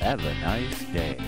Have a nice day.